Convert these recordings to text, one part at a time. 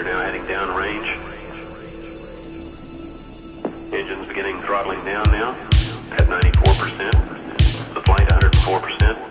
are now heading downrange. Engines beginning throttling down now at 94%. The flight 104%.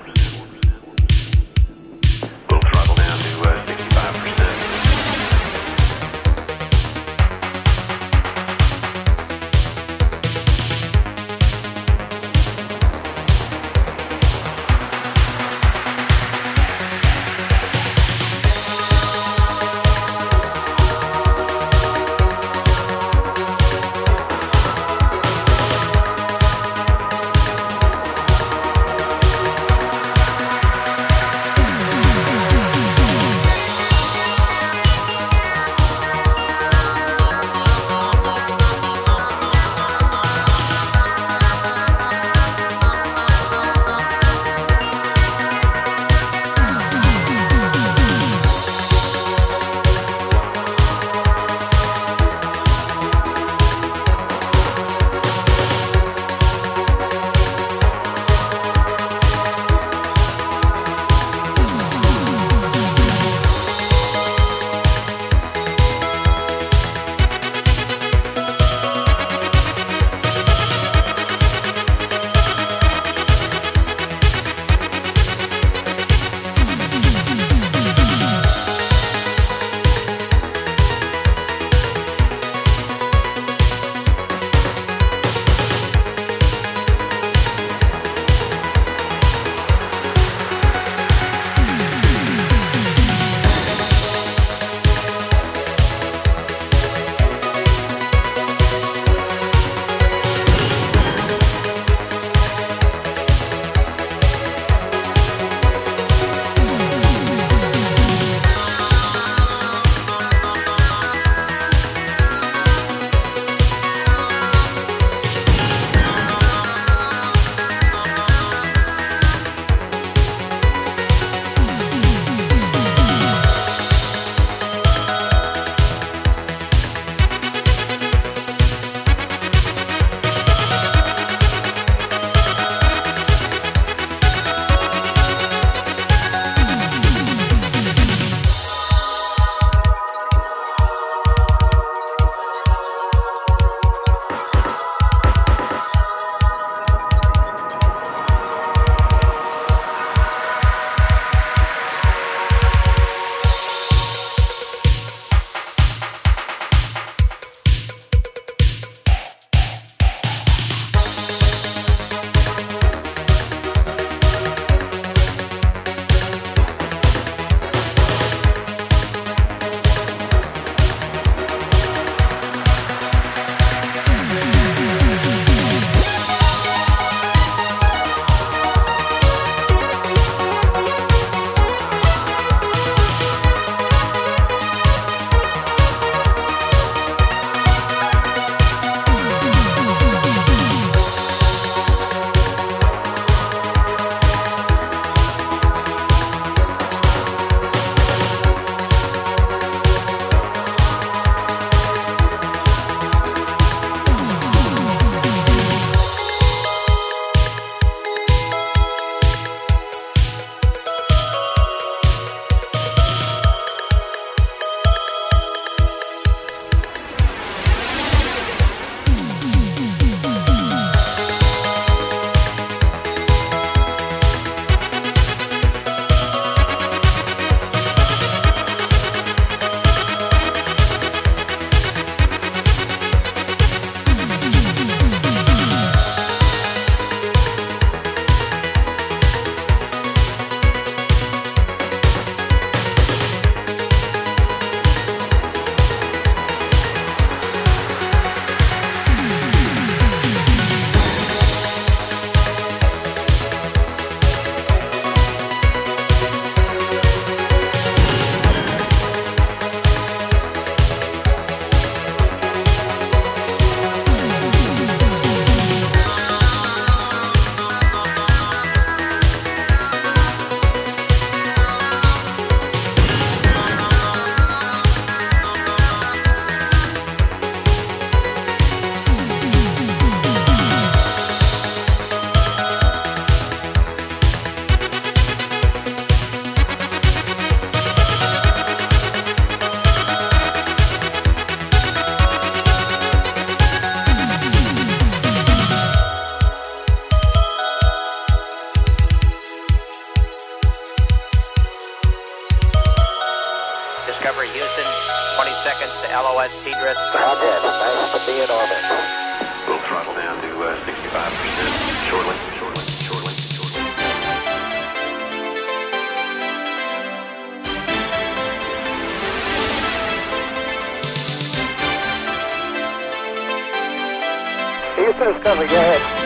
Coming, go ahead.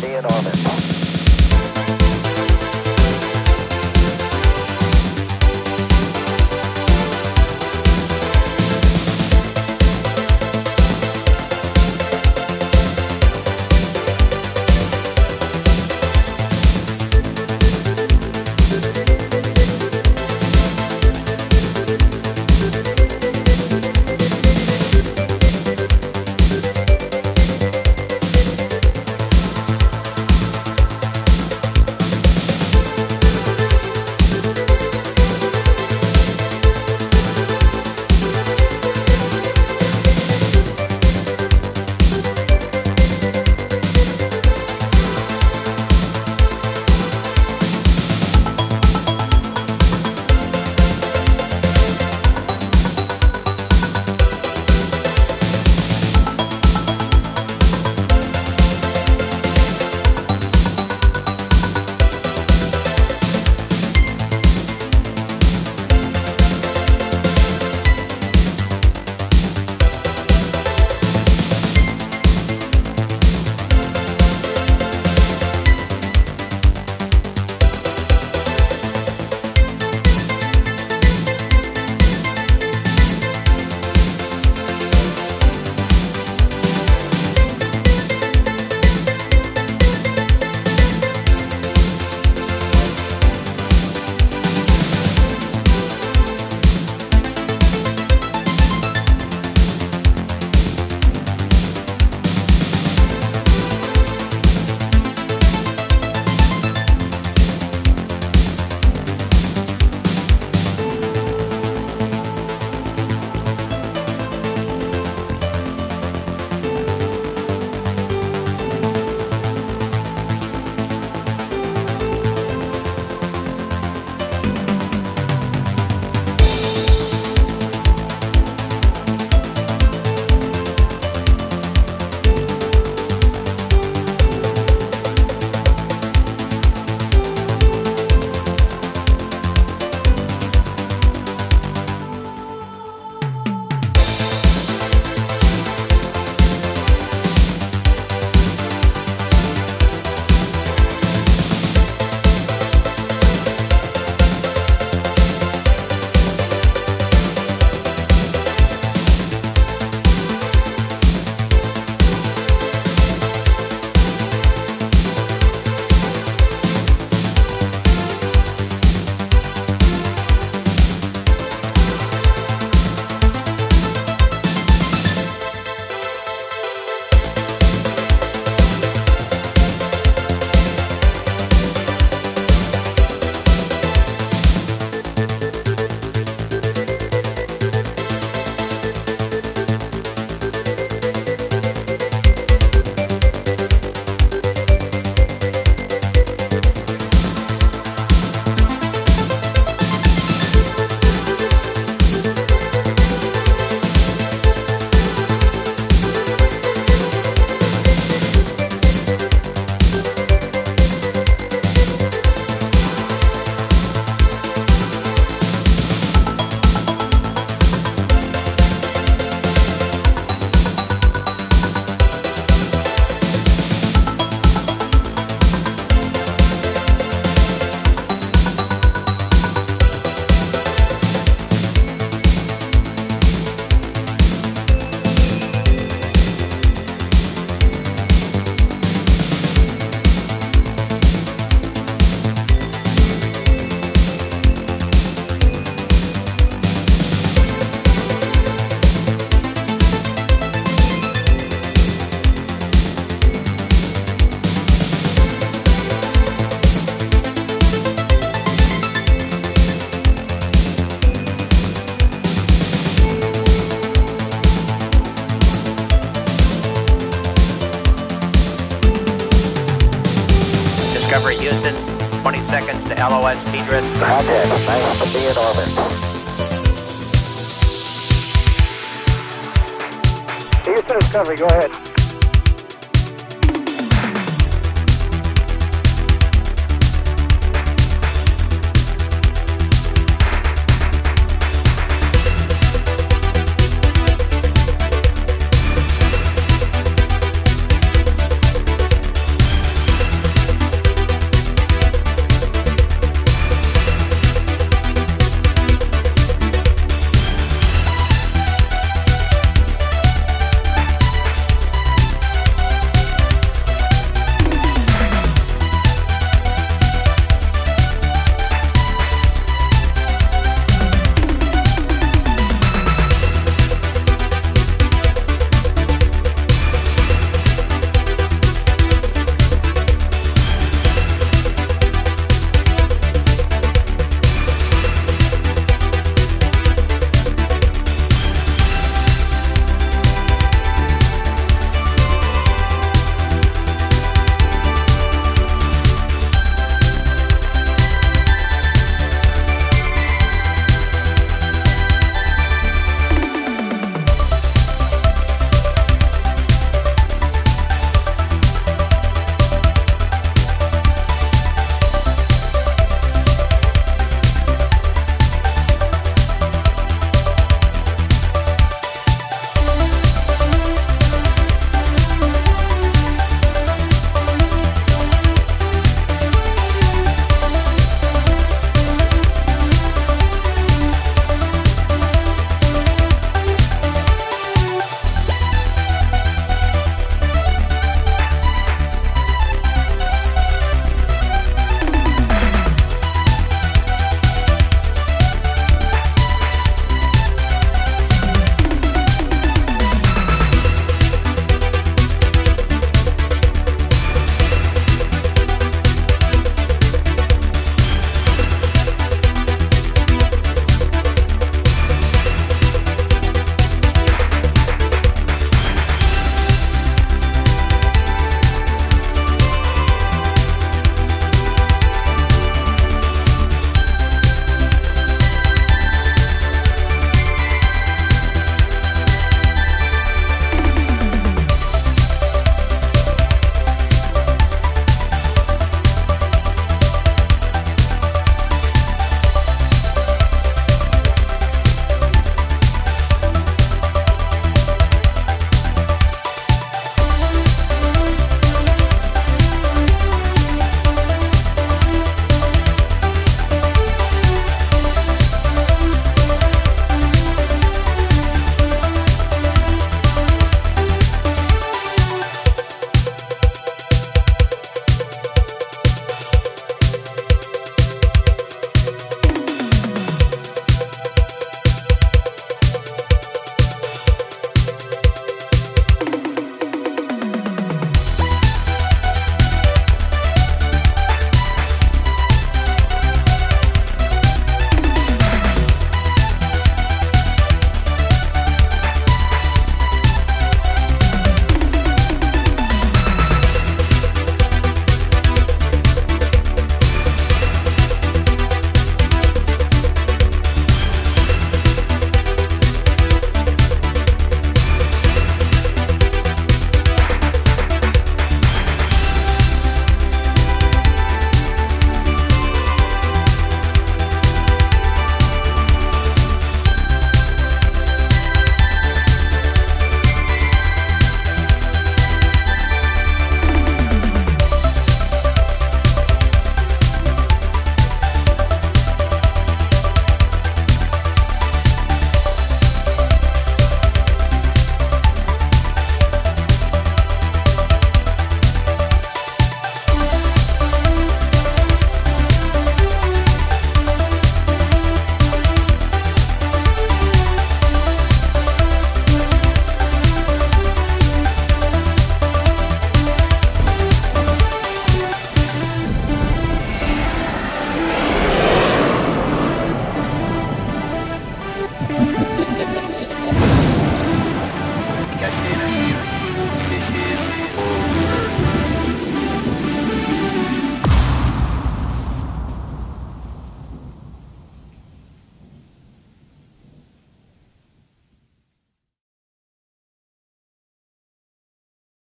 Be in orbit.